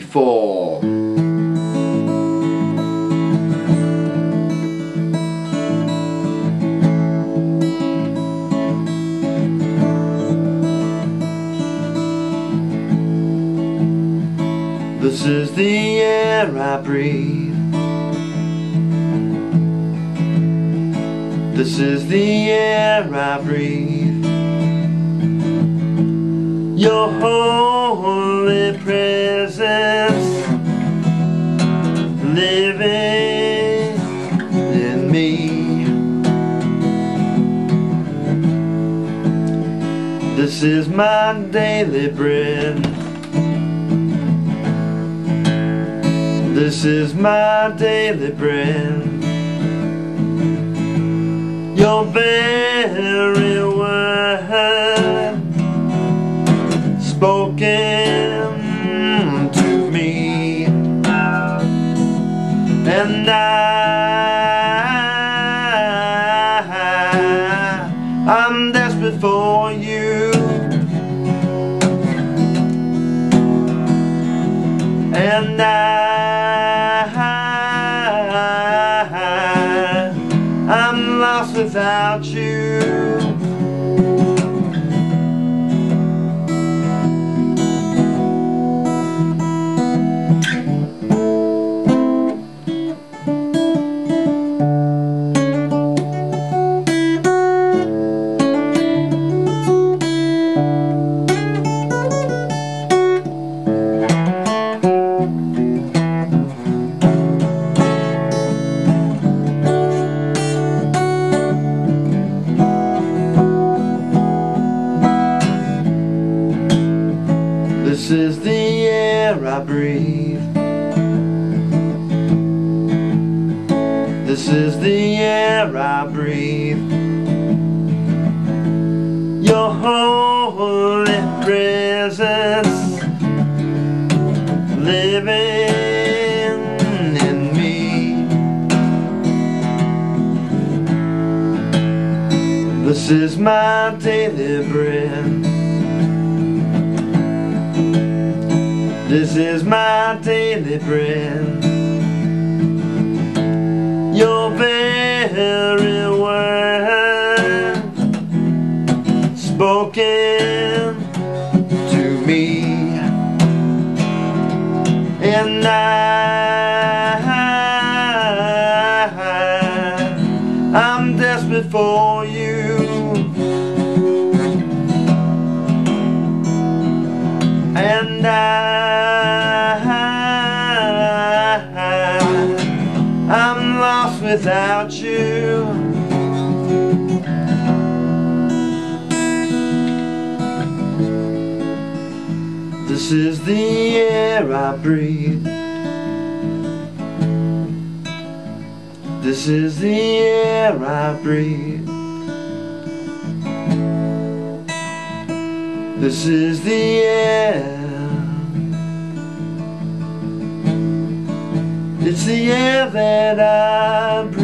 four. This is the air I breathe. This is the air I breathe. Your holy presence This is my daily bread. This is my daily bread. Your very word spoken to me, and I, And I, I'm lost without you. This is the air I breathe. This is the air I breathe. Your holy presence living in me. This is my daily bread. This is my daily bread. Your very word spoken to me, and I, I'm desperate for you. And I, without you. This is the air I breathe. This is the air I breathe. This is the air. It's the air that I breathe.